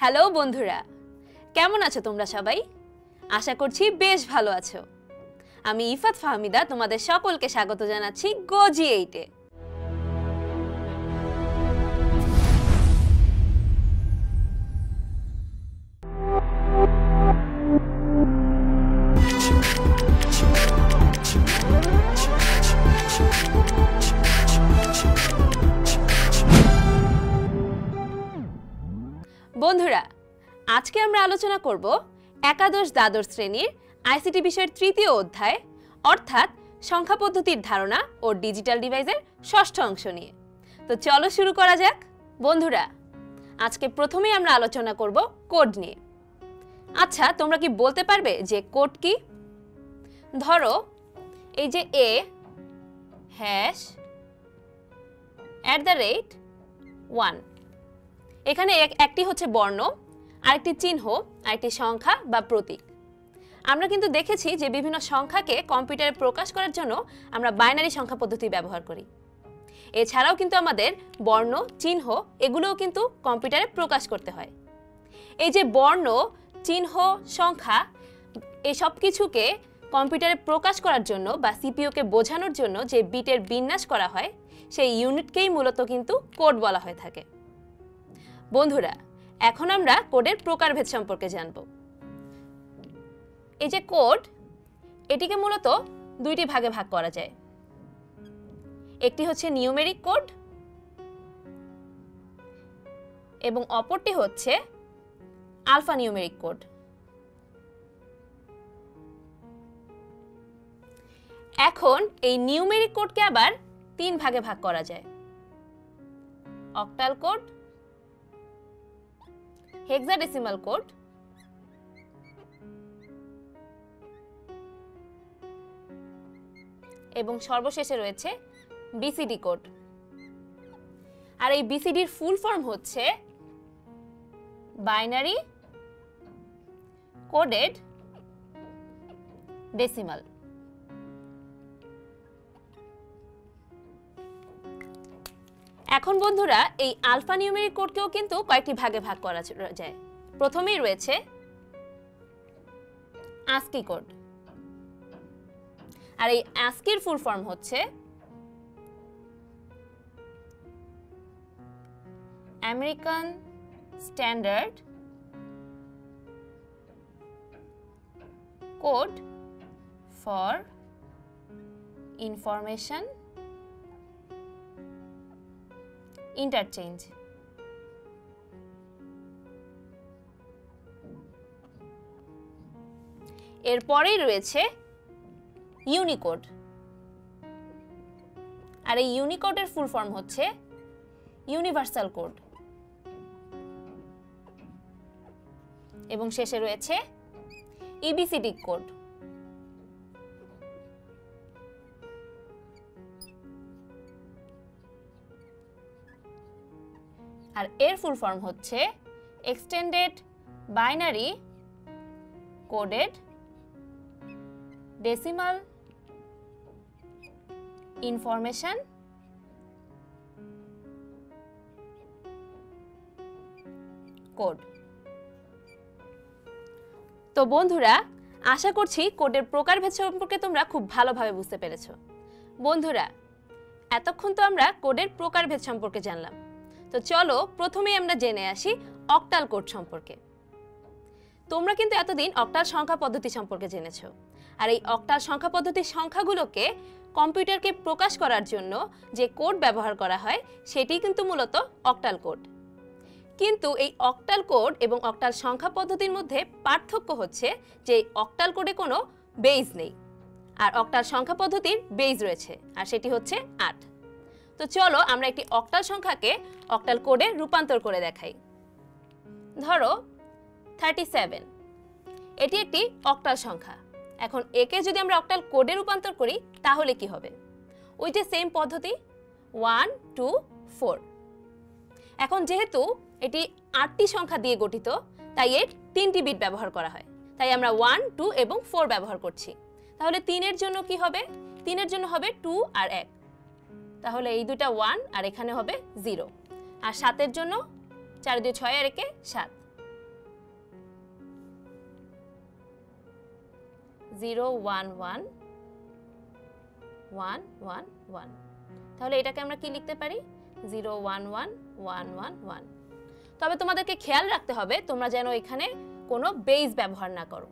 Hello বন্ধুরা, কেমন আছো তোমরা সবাই? আশা করছি বেশ ভালো আছো। আমি ইফাত ফাহমিদা, তোমাদের সকলকে স্বাগত জানাচ্ছি গোজি এইটে বন্ধুরা, আজকে আমরা আলোচনা করব একাদশ দ্বাদশ শ্রেণির আইসিটি বিষয়ের তৃতীয় অধ্যায়, অর্থাৎ সংখ্যা পদ্ধতির ধারণা ও ডিজিটাল ডিভাইসের ষষ্ঠ অংশ নিয়ে। তো চলো শুরু করা যাক। বন্ধুরা, আজকে প্রথমেই আমরা আলোচনা করব কোড নিয়ে। আচ্ছা তোমরা কি বলতে পারবে যে কোড কি? ধরো, এই যে এ hash at the rate one এখানে এক- একটি হচ্ছে বর্ণ, আরেকটি চিহ্ন, আরেকটি সংখ্যা বা প্রতীক। আমরা কিন্তু দেখেছি যে বিভিন্ন সংখ্যাকে কম্পিউটারে প্রকাশ করার জন্য আমরা বাইনারি সংখ্যা পদ্ধতি ব্যবহার করি। এছাড়াও কিন্তু আমাদের বর্ণ, চিহ্ন এগুলোও কিন্তু কম্পিউটারে প্রকাশ করতে হয়। এই যে বর্ণ, চিহ্ন, সংখ্যা, এই সব কিছুকে কম্পিউটারে প্রকাশ করার জন্য বা সিপিওকে বোঝানোর জন্য যে বিটের বিন্যাস করা হয়, সেই ইউনিটকেই মূলত কিন্তু কোড বলা হয়ে থাকে। বন্ধুরা, এখন আমরা কোডের প্রকারভেদ সম্পর্কে জানব। এই যে কোড, এটিকে মূলত দুইটি ভাগে ভাগ করা যায়। একটি হচ্ছে নিউমেরিক কোড এবং অপরটি হচ্ছে আলফা নিউমেরিক কোড। এখন এই নিউমেরিক কোডকে আবার তিন ভাগে ভাগ করা যায়। অক্টাল কোড হেক্সাডেসিমাল কোড এবং সর্বশেষে রয়েছে বিসিডি কোড আর এই বিসিডির ফুল ফর্ম হচ্ছে বাইনারি কোডেড ডেসিমাল এখন বন্ধুরা, এই আলফা নিউমেরিক কোডকেও কিন্তু কয়েকটি ভাগে ভাগ করা যায়। প্রথমেই রয়েছে আস্কি কোড। আর এই আস্কির ফুল ফর্ম হচ্ছে American standard code for information interchange এরপরেই রয়েছে ইউনিকোড আর এই ইউনিকোডের ফুল ফর্ম হচ্ছে ইউনিভার্সাল কোড এবং শেষে রয়েছে ইবিসিডি কোড আর এর ফুল ফর্ম হচ্ছে extended binary coded decimal information code তো বন্ধুরা, আশা করছি কোডের প্রকারভেদ সম্পর্কে তোমরা খুব ভালোভাবে বুঝতে পেরেছ। বন্ধুরা, এতক্ষণ তো আমরা কোডের প্রকারভেদ সম্পর্কে জানলাম। তো চলো প্রথমেই আমরা জেনে আসি অক্টাল কোড সম্পর্কে। তোমরা কিন্তু এতদিন অক্টাল সংখ্যা পদ্ধতি সম্পর্কে জেনেছ। আর এই অক্টাল সংখ্যা পদ্ধতির সংখ্যাগুলোকে কম্পিউটারকে প্রকাশ করার জন্য যে কোড ব্যবহার করা হয় সেটি কিন্তু মূলত অক্টাল কোড। কিন্তু এই অক্টাল কোড এবং অক্টাল সংখ্যা পদ্ধতির মধ্যে পার্থক্য হচ্ছে যে অক্টাল কোডে কোনো বেইজ নেই। আর অক্টাল সংখ্যা পদ্ধতির বেইজ রয়েছে, আর সেটি হচ্ছে আট। তো চলো আমরা একটি অক্টাল সংখ্যাকে অক্টাল কোডে রূপান্তর করে দেখাই। ধরো থার্টি সেভেন এটি একটি অক্টাল সংখ্যা। এখন একে যদি আমরা অক্টাল কোডে রূপান্তর করি, তাহলে কি হবে? ওই যে সেম পদ্ধতি ওয়ান টু ফোর এখন যেহেতু এটি আটটি সংখ্যা দিয়ে গঠিত, তাই এর তিনটি বিট ব্যবহার করা হয়। তাই আমরা ওয়ান টু এবং ফোর ব্যবহার করছি। তাহলে তিনের জন্য কি হবে? তিনের জন্য হবে টু আর এক। তাহলে এই দুটা ওয়ান আর এখানে হবে জিরো আর সাতের জন্য চার দুই ছয় আর একে সাত। Zero one one one one one তাহলে এটাকে আমরা কি লিখতে পারি? Zero one one one one one তবে তোমাদেরকে খেয়াল রাখতে হবে, তোমরা যেন এখানে কোনো বেস ব্যবহার না করো।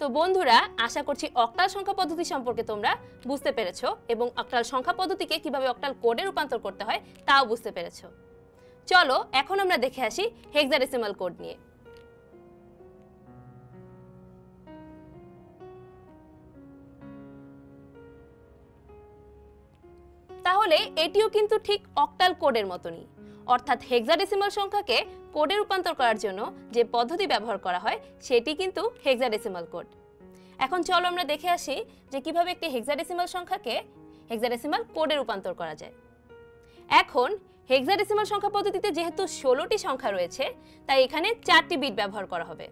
তো বন্ধুরা, আশা করছি অক্টাল সংখ্যা পদ্ধতি সম্পর্কে তোমরা বুঝতে পেরেছ এবং অক্টাল সংখ্যা পদ্ধতিকে কীভাবে অক্টাল কোডে রূপান্তর করতে হয় তাও বুঝতে পেরেছ। চলো, এখন আমরা দেখে আসি হেক্সাডেসিমাল কোড নিয়ে। তাহলে এটিও কিন্তু ঠিক অক্টাল কোডের মতনই। অর্থাৎ হেক্সাডেসিমাল সংখ্যাকে কোডে রূপান্তর করার জন্য যে পদ্ধতি ব্যবহার করা হয়, সেটি কিন্তু হেক্সাডেসিমাল কোড এখন চলো আমরা দেখে আসি যে কীভাবে একটি হেক্সাডেসিমাল সংখ্যাকে হেক্সাডেসিমাল কোডে রূপান্তর করা যায়। এখন হেক্সাডেসিমাল সংখ্যা পদ্ধতিতে যেহেতু ষোলোটি সংখ্যা রয়েছে, তাই এখানে চারটি বিট ব্যবহার করা হবে।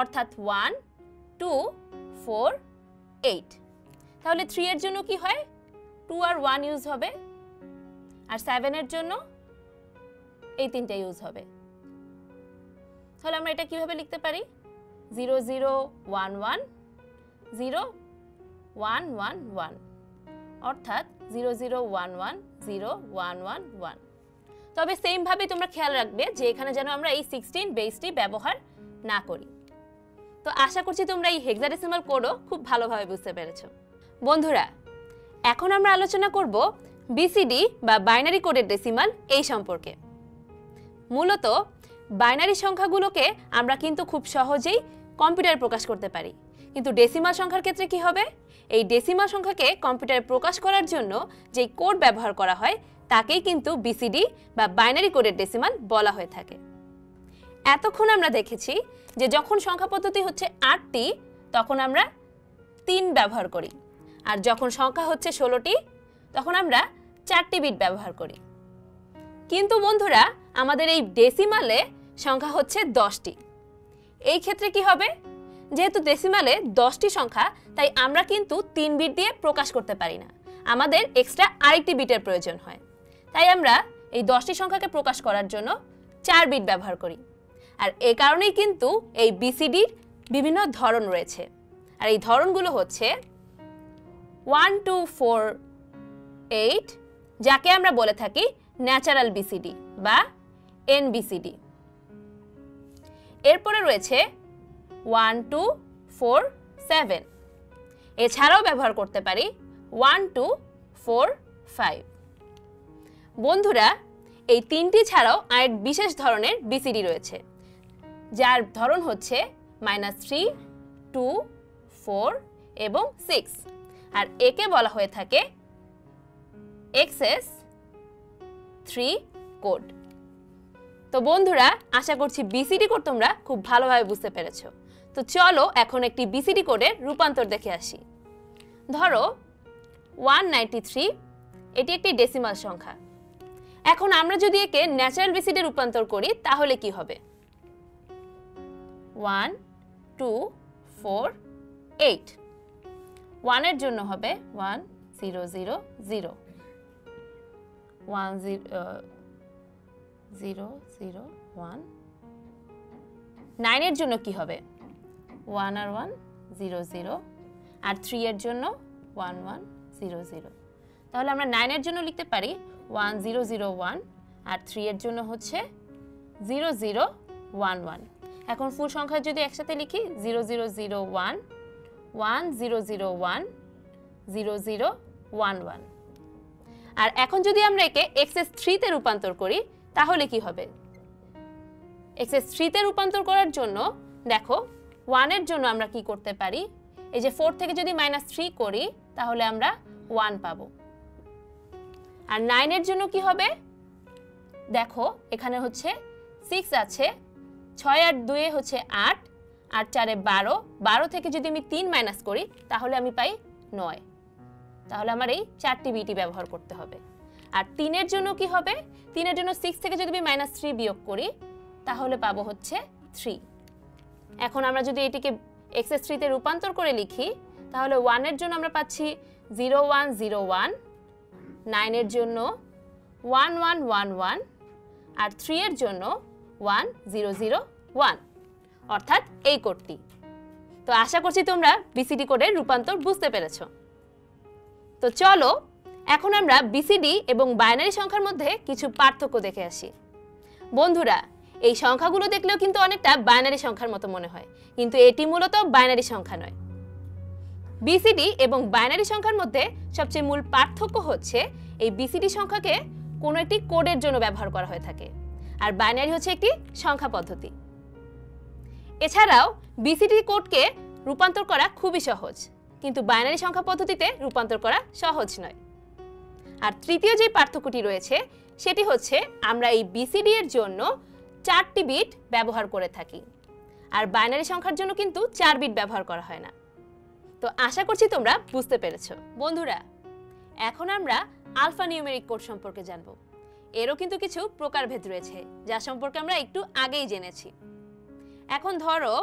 অর্থাৎ ওয়ান টু ফোর এইট তাহলে থ্রি এর জন্য কি হয়? টু আর ওয়ান ইউজ হবে। আর সেভেনের জন্য এই তিনটা ইউজ হবে। তাহলে আমরা এটা কীভাবে লিখতে পারি? Zero zero one one zero one one one অর্থাৎ zero zero one one zero one one one তবে সেমভাবে তোমরা খেয়াল রাখবে যে এখানে যেন আমরা এই সিক্সটিন বেসটি ব্যবহার না করি। তো আশা করছি তোমরা এই হেক্সাডেসিমাল কোডও খুব ভালোভাবে বুঝতে পেরেছ। বন্ধুরা, এখন আমরা আলোচনা করব বিসিডি বা বাইনারি কোডের ডেসিমাল এই সম্পর্কে। মূলত বাইনারি সংখ্যাগুলোকে আমরা কিন্তু খুব সহজেই কম্পিউটারে প্রকাশ করতে পারি। কিন্তু ডেসিমাল সংখ্যার ক্ষেত্রে কি হবে? এই ডেসিমাল সংখ্যাকে কম্পিউটারে প্রকাশ করার জন্য যেই কোড ব্যবহার করা হয়, তাকেই কিন্তু বিসিডি বা বাইনারি কোডের ডেসিমাল বলা হয়ে থাকে। এতক্ষণ আমরা দেখেছি যে যখন সংখ্যা পদ্ধতি হচ্ছে আটটি, তখন আমরা তিন ব্যবহার করি। আর যখন সংখ্যা হচ্ছে ষোলোটি, তখন আমরা চারটি বিট ব্যবহার করি। কিন্তু বন্ধুরা, আমাদের এই ডেসিমালে সংখ্যা হচ্ছে দশটি। এই ক্ষেত্রে কি হবে? যেহেতু ডেসিমালে দশটি সংখ্যা, তাই আমরা কিন্তু তিন বিট দিয়ে প্রকাশ করতে পারি না। আমাদের এক্সট্রা আরেকটি বিটের প্রয়োজন হয়। তাই আমরা এই দশটি সংখ্যাকে প্রকাশ করার জন্য চার বিট ব্যবহার করি। আর এ কারণেই কিন্তু এই বিসিডির বিভিন্ন ধরন রয়েছে। আর এই ধরনগুলো হচ্ছে ওয়ান টু ফোর এইট যাকে আমরা বলে থাকি ন্যাচারাল বিসিডি বা এনবিসিডি এরপরে রয়েছে ওয়ান টু ফোর সেভেন এছাড়াও ব্যবহার করতে পারি ওয়ান টু ফোর ফাইভ বন্ধুরা, এই তিনটি ছাড়াও আরেক বিশেষ ধরনের বিসিডি রয়েছে, যার ধরন হচ্ছে মাইনাস থ্রি টু ফোর এবং সিক্স আর একে বলা হয়ে থাকে এক্সএস থ্রি কোড তো বন্ধুরা, আশা করছি বিসিডি কোড তোমরা খুব ভালোভাবে বুঝতে পেরেছ। তো চলো এখন একটি বিসিডি কোডের রূপান্তর দেখে আসি। ধরো ওয়ান এটি একটি ডেসিমাল সংখ্যা। এখন আমরা যদি একে ন্যাচারাল বিসিডি রূপান্তর করি, তাহলে কি হবে? ওয়ান টু ফোর এইট ওয়ানের জন্য হবে one zero zero zero one zero zero, one. নাইনের জন্য কি হবে? ওয়ান আর ওয়ান, জিরো জিরো। আর থ্রি এর জন্য ওয়ান ওয়ান, জিরো জিরো। তাহলে আমরা নাইনের জন্য লিখতে পারি ওয়ান, জিরো জিরো, ওয়ান। আর থ্রি এর জন্য হচ্ছে জিরো জিরো, ওয়ান ওয়ান। এখন ফুল সংখ্যা যদি একসাথে লিখি, zero zero zero, one. One, zero zero, one. Zero zero, one one. আর এখন যদি আমরা একে এক্সএস থ্রিতে রূপান্তর করি, তাহলে কি হবে? এক্সএস থ্রিতে রূপান্তর করার জন্য দেখো ওয়ানের জন্য আমরা কি করতে পারি? এই যে ফোর থেকে যদি মাইনাস থ্রি করি, তাহলে আমরা ওয়ান পাবো। আর নাইনের জন্য কি হবে? দেখো, এখানে হচ্ছে সিক্স আছে, ছয় আর দুয়ে হচ্ছে আট, আর চারে বারো বারো থেকে যদি আমি তিন মাইনাস করি, তাহলে আমি পাই নয়। তাহলে আমার এই চারটি বিটি ব্যবহার করতে হবে। আর তিনের জন্য কি হবে? তিনের জন্য সিক্স থেকে যদি আমি মাইনাস থ্রি বিয়োগ করি, তাহলে পাবো হচ্ছে থ্রি এখন আমরা যদি এটিকে এক্সএস থ্রিতে রূপান্তর করে লিখি, তাহলে ওয়ানের জন্য আমরা পাচ্ছি জিরো ওয়ান জিরো ওয়ান নাইনের জন্য ওয়ান ওয়ান ওয়ান ওয়ান আর থ্রি এর জন্য ওয়ান জিরো জিরো ওয়ান অর্থাৎ এই কোডটি তো আশা করছি তোমরা বিসিডি কোডের রূপান্তর বুঝতে পেরেছ। তো চলো, এখন আমরা বিসিডি এবং বাইনারি সংখ্যার মধ্যে কিছু পার্থক্য দেখে আসি। বন্ধুরা, এই সংখ্যাগুলো দেখলেও কিন্তু অনেকটা বাইনারি সংখ্যার মতো মনে হয়, কিন্তু এটি মূলত বাইনারি সংখ্যা নয়। বিসিডি এবং বাইনারি সংখ্যার মধ্যে সবচেয়ে মূল পার্থক্য হচ্ছে, এই বিসিডি সংখ্যাকে কোনো একটি কোডের জন্য ব্যবহার করা হয়ে থাকে, আর বাইনারি হচ্ছে একটি সংখ্যা পদ্ধতি। এছাড়াও বিসিডি কোডকে রূপান্তর করা খুবই সহজ। কিন্তু বাইনারি সংখ্যা পদ্ধতিতে রূপান্তর করা সহজ নয়। আর তৃতীয় যে পার্থক্যটি রয়েছে, সেটি হচ্ছে আমরা এই বিসিডি এর জন্য চারটি বিট ব্যবহার করে থাকি। আর বাইনারি সংখ্যার জন্য কিন্তু চার বিট ব্যবহার করা হয় না। তো আশা করছি তোমরা বুঝতে পেরেছ। বন্ধুরা, এখন আমরা আলফা নিউমেরিক কোড সম্পর্কে জানব। এরও কিন্তু কিছু প্রকারভেদ রয়েছে, যা সম্পর্কে আমরা একটু আগেই জেনেছি। এখন ধরো,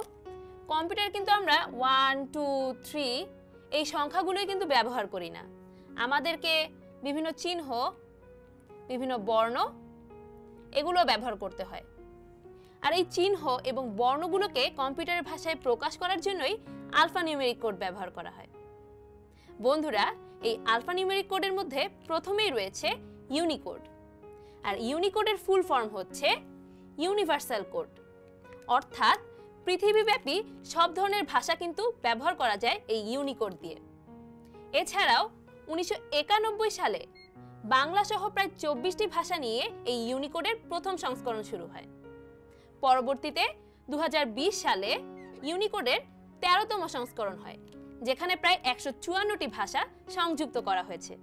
কম্পিউটার কিন্তু আমরা ওয়ান টু থ্রি এই সংখ্যাগুলোই কিন্তু ব্যবহার করি না। আমাদেরকে বিভিন্ন চিহ্ন, বিভিন্ন বর্ণ এগুলো ব্যবহার করতে হয়। আর এই চিহ্ন এবং বর্ণগুলোকে কম্পিউটারের ভাষায় প্রকাশ করার জন্যই আলফা নিউমেরিক কোড ব্যবহার করা হয়। বন্ধুরা, এই আলফা নিউমেরিক কোডের মধ্যে প্রথমেই রয়েছে ইউনিকোড। আর ইউনিকোডের ফুল ফর্ম হচ্ছে ইউনিভার্সাল কোড। অর্থাৎ পৃথিবীব্যাপী সব ধরনের ভাষা কিন্তু ব্যবহার করা যায় এই ইউনিকোড দিয়ে। এছাড়াও উনিশশো একানব্বই সালে বাংলা সহ প্রায় চব্বিশটি ভাষা নিয়ে এই ইউনিকোডের প্রথম সংস্করণ শুরু হয়। পরবর্তীতে দু হাজার বিশ সালে ইউনিকোডের তেরোতম সংস্করণ হয়, যেখানে প্রায় একশো ভাষা সংযুক্ত করা হয়েছে।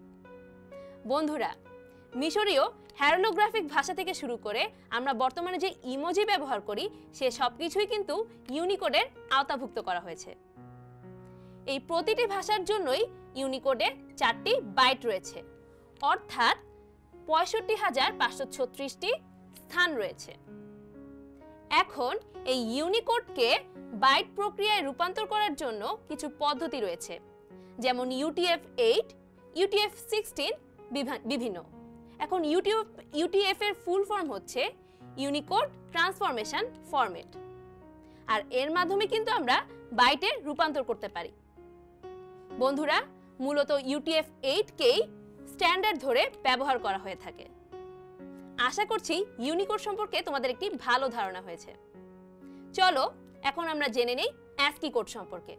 বন্ধুরা মিশরীয় হ্যারোলোগ্রাফিক ভাষা থেকে শুরু করে আমরা বর্তমানে যে ইমোজি ব্যবহার করি, সে সব কিছুই কিন্তু ইউনিকোডের আওতাভুক্ত করা হয়েছে। এই প্রতিটি ভাষার জন্যই ইউনিকোডে চারটি বাইট রয়েছে। অর্থাৎ পঁয়ষট্টি হাজার পাঁচশো ছত্রিশটি স্থান রয়েছে। এখন এই ইউনিকোডকে বাইট প্রক্রিয়ায় রূপান্তর করার জন্য কিছু পদ্ধতি রয়েছে। যেমন ইউটিএফ এইট, ইউটিএফ সিক্সটিন বিভিন্ন। এখন ইউটিউব ইউটিএফ এর ফুল ফর্ম হচ্ছে ইউনিকোড ট্রান্সফরমেশন ফরম্যাট আর এর মাধ্যমে কিন্তু আমরা বাইটে রূপান্তর করতে পারি। বন্ধুরা, মূলত ইউটিএফ এইটকেই স্ট্যান্ডার্ড ধরে ব্যবহার করা হয়ে থাকে। আশা করছি ইউনিকোড সম্পর্কে তোমাদের একটি ভালো ধারণা হয়েছে। চলো, এখন আমরা জেনে নেই অ্যাসকি কোড সম্পর্কে।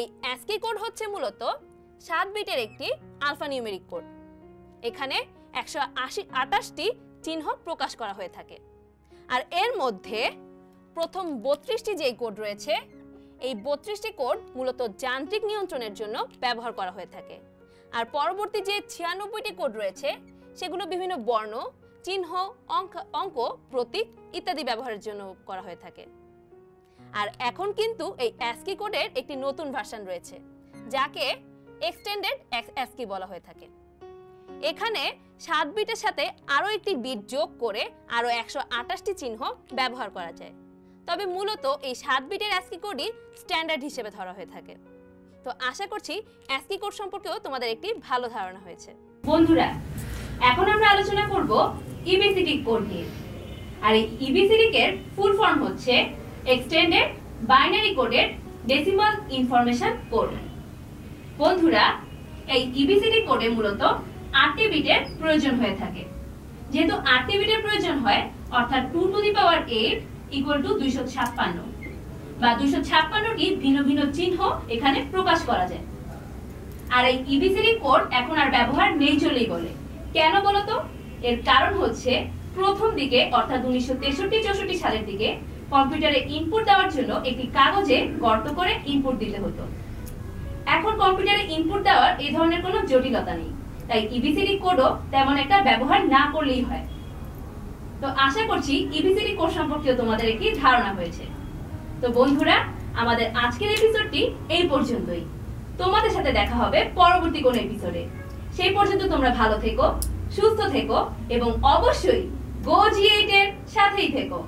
এই অ্যাসকি কোড হচ্ছে মূলত সাত বিটের একটি আলফা নিউমেরিক কোড এখানে একশো আশি, আটাশটি চিহ্ন প্রকাশ করা হয়ে থাকে। আর এর মধ্যে প্রথম বত্রিশটি যে কোড রয়েছে, এই বত্রিশটি কোড মূলত যান্ত্রিক নিয়ন্ত্রণের জন্য ব্যবহার করা হয়ে থাকে। আর পরবর্তী যে ছিয়ানব্বইটি কোড রয়েছে, সেগুলো বিভিন্ন বর্ণ, চিহ্ন, অঙ্ক অঙ্ক, প্রতীক ইত্যাদি ব্যবহারের জন্য করা হয়ে থাকে। আর এখন কিন্তু এই অ্যাসকি কোডের একটি নতুন ভার্সন রয়েছে, যাকে এক্সটেন্ডেড অ্যাসকি বলা হয়ে থাকে। এখানে সাত বিটের সাথে আরও একটি বিট যোগ করে আরও একশো আটাশটি চিহ্ন ব্যবহার করা যায়। তবে মূলত এই সাত বিটের অ্যাসকি কোডই স্ট্যান্ডার্ড হিসেবে ধরা হয়ে থাকে। তো আশা করছি অ্যাসকি কোড সম্পর্কেও তোমাদের একটি ভালো ধারণা হয়েছে। বন্ধুরা, এখন আমরা আলোচনা করব ইবিসিডি কোড নিয়ে। আর এই ইবিসিডি এর ফুল ফর্ম হচ্ছে এক্সটেন্ডেড বাইনারি কোডের ডেসিমাল ইনফরমেশন কোড বন্ধুরা, এই ইবিসিডি কোডে মূলত আটটি বিটের প্রয়োজন হয়ে থাকে। যেহেতু আটটি বিটের প্রয়োজন হয়, অর্থাৎ two to the power eight equal to দুইশো ছাপ্পান্ন। বা দুইশো ছাপ্পান্নটি ভিন্ন ভিন্ন চিহ্ন এখানে প্রকাশ করা যায়। আর এই ইবিসিডি কোড এখন আর ব্যবহার নেই চলেই বলে। কেন বলতো? এর কারণ হচ্ছে প্রথম দিকে, অর্থাৎ উনিশশো তেষট্টি চৌষট্টি সালের দিকে, কম্পিউটারে ইনপুট দেওয়ার জন্য একটি কাগজে গর্ত করে ইনপুট দিতে হতো। এখন কম্পিউটারে ইনপুট দেওয়ার এই ধরনের কোনো জটিলতা নেই। তাই ইবিসিডি কোডও তেমন একটা ব্যবহার না করলেই হয়। তো আশা করছি ইবিসিডি কোড সম্পর্কেও তোমাদের একটি ধারণা হয়েছে। তো বন্ধুরা, আমাদের আজকের এপিসোডটি এই পর্যন্তই। তোমাদের সাথে দেখা হবে পরবর্তী কোন এপিসোডে সেই পর্যন্ত তোমরা ভালো থেকো, সুস্থ থেকো, এবং অবশ্যই গো জি এর সাথেই থেকো।